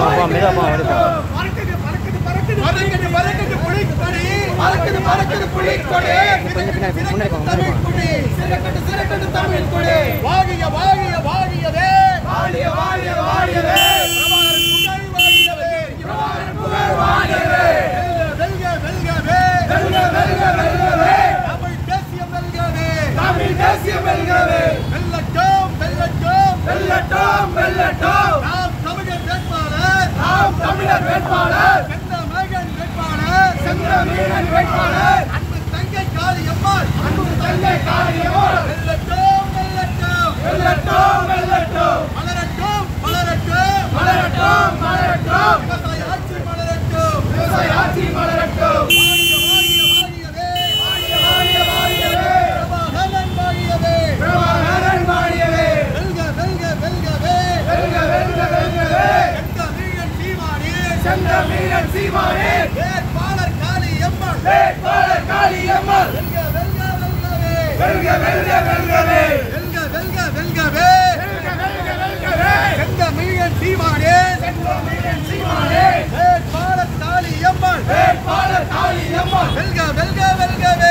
போ போ மெதுவா போ அப்படி பறக்குது பறக்குது பறக்குது பறக்குது பறக்குது புலி கொடி பறக்குது பறக்குது புலிக்கொடி கொஞ்சம் பின்னாடி முன்னாடி போ, முன்னாடி போ. சிறக்கட்டு சிறக்கட்டு தமிழ் கொடி வாகிய வாகிய வாகியதே வாழிய வாழிய வாழியதே பிரபாகரன் புகழ் வாழியதே வெல்க வெல்கவே வெல்க வெல்க வெல்கவே தமிழ் தேசியம் வெல்கவே தமிழ் தேசியம் வெல்கவே வெல்லட்டும் வெல்லட்டும் வெல்லட்டும் வெல்லட்டும் நாம் தமிழர் வேட்பாளர் நாம் தமிழர் வேட்பாளர் செந்த மகன் வேட்பாளர் வேட்பாளர் அன்பு தங்கை காளியம்மாள் அன்பு தங்கை காளியம்மாள் வெல்லட்டும் வெல்லட்டும் வெல்லட்டும் வெல்லட்டும் மலரட்டும் மலரட்டும் மலரட்டும் மலரட்டும் விவசாய ஆட்சி மலரட்டும் விவசாய ஆட்சி மலரட்டும் வாழிய வாழிய வாழியவே வேட்பாளர் காளியம்மாள் வெல்க வெல்க வெல்கவே வெல்க வெல்க வெல்கவே வெல்க வெல்க வெல்கவே செந்த மீனன் சீமானே செந்த மீனன் சீமானே வேட்பாளர் காளியம்மாள் வேட்பாளர் காளியம்மாள் வெல்க வெல்க வெல்கவே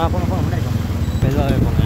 ஆ போங்க போங்க முன்னாடி போங்க. மெதுவாகவே போங்க.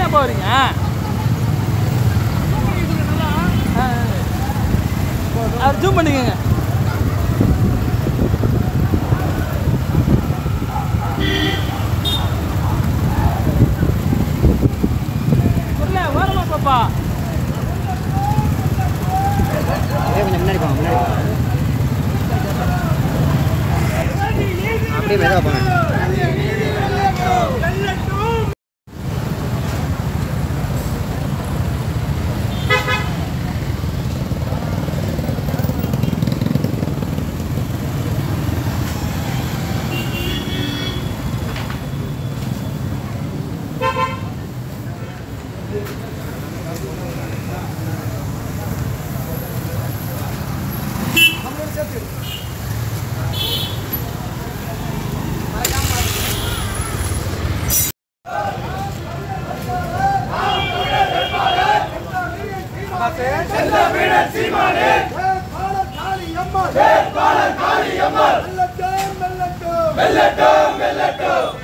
கம்பெனியா போறீங்க. அவர் ஜூம் பண்ணிக்கோங்க. புரியல பாப்பா. அப்படியே கொஞ்சம் முன்னாடி போங்க முன்னாடி அப்படியே மெதுவாக போங்க. வேட்பாளர் காளி அம்மாள் வெல்லட்டும் வெல்லட்டும் வெல்லட்டும்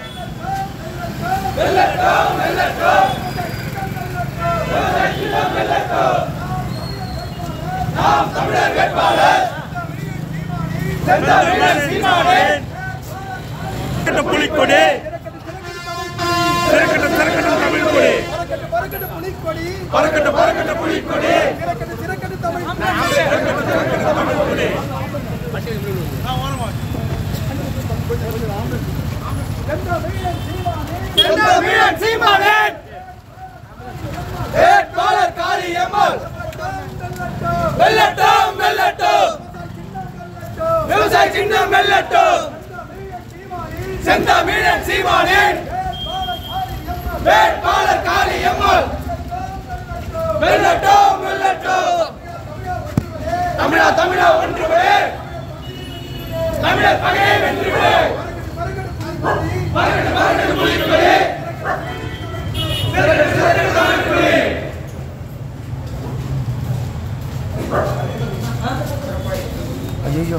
திரக்கட்ட புலிக்கொடி. திரக்கட்ட திரக்கட்ட தமிழ் கொடி. பறக்கட்ட பறக்கட்ட புலிக்கொடி. தமிழ் சீமானேன். வேட்பாளர் காளி எம்எல். வெல்லட்டும் வெல்லட்டும். விவசாய சின்னம் வெல்லட்டும் செந்தமிழன் சீமானின். வேட்பாளர் காளி எம்மாள். வெல்லட்டும் வெல்லட்டும் தமிழா தமிழா ஒன்றுவிடு தமிழர் பகையை வென்றுவிடு மரகடு மரகடு புலிவிடு ஐயோ